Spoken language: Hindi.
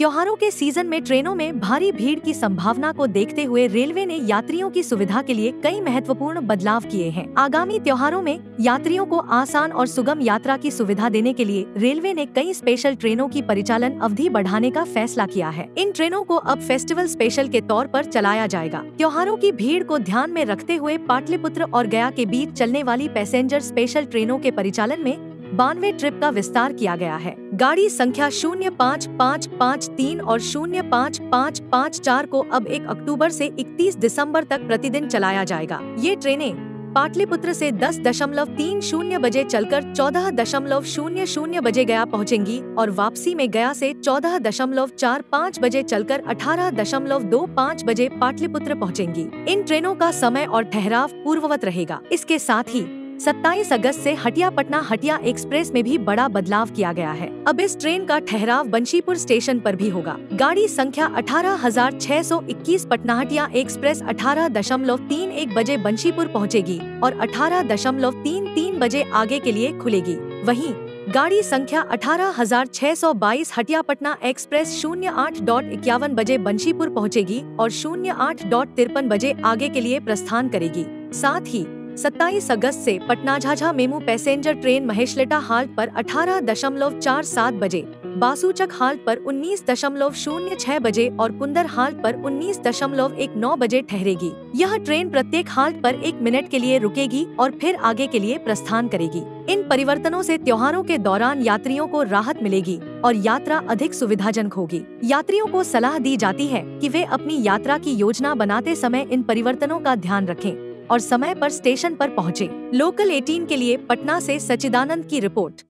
त्योहारों के सीज़न में ट्रेनों में भारी भीड़ की संभावना को देखते हुए रेलवे ने यात्रियों की सुविधा के लिए कई महत्वपूर्ण बदलाव किए हैं। आगामी त्योहारों में यात्रियों को आसान और सुगम यात्रा की सुविधा देने के लिए रेलवे ने कई स्पेशल ट्रेनों की परिचालन अवधि बढ़ाने का फैसला किया है। इन ट्रेनों को अब फेस्टिवल स्पेशल के तौर पर चलाया जाएगा। त्योहारों की भीड़ को ध्यान में रखते हुए पाटलिपुत्र और गया के बीच चलने वाली पैसेंजर स्पेशल ट्रेनों के परिचालन में बानवे ट्रिप का विस्तार किया गया है। गाड़ी संख्या शून्य पाँच पाँच पाँच तीन और शून्य पाँच पाँच पाँच चार को अब एक अक्टूबर से 31 दिसंबर तक प्रतिदिन चलाया जाएगा। ये ट्रेनें पाटलिपुत्र से दस दशमलव तीन शून्य बजे चलकर चौदह दशमलव शून्य शून्य बजे गया पहुंचेंगी और वापसी में गया से चौदह दशमलव चार पाँच बजे चलकर अठारह दशमलव दो पाँच बजे पाटलिपुत्र पहुंचेंगी। इन ट्रेनों का समय और ठहराव पूर्ववत रहेगा। इसके साथ ही 27 अगस्त से हटिया पटना हटिया एक्सप्रेस में भी बड़ा बदलाव किया गया है। अब इस ट्रेन का ठहराव बंशीपुर स्टेशन पर भी होगा। गाड़ी संख्या अठारह हज़ार छह सौ इक्कीस पटना हटिया एक्सप्रेस अठारह दशमलव तीन एक बजे बंशीपुर पहुंचेगी और अठारह दशमलव तीन तीन बजे आगे के लिए खुलेगी। वहीं गाड़ी संख्या अठारह हज़ार छह सौ बाईस हटिया पटना एक्सप्रेस शून्य आठ डॉट इक्यावन बजे बंशीपुर पहुंचेगी और शून्य आठ डॉट तिरपन बजे आगे के लिए प्रस्थान करेगी। साथ ही 27 अगस्त से Patna Jhajha MEMU passenger train Maheshleta halt पर अठारह दशमलव चार सात बजे, बासूचक हाल्ट पर उन्नीस दशमलव शून्य छह बजे और कुंदर हाल्ट पर उन्नीस दशमलव एक नौ बजे ठहरेगी। यह ट्रेन प्रत्येक हाल्ट पर एक मिनट के लिए रुकेगी और फिर आगे के लिए प्रस्थान करेगी। इन परिवर्तनों से त्योहारों के दौरान यात्रियों को राहत मिलेगी और यात्रा अधिक सुविधाजनक होगी। यात्रियों को सलाह दी जाती है कि वे अपनी यात्रा की योजना बनाते समय इन परिवर्तनों का ध्यान रखें। और समय पर स्टेशन पर पहुँचे। लोकल 18 के लिए पटना से सचिदानंद की रिपोर्ट